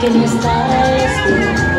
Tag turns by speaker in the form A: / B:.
A: que no estás tú.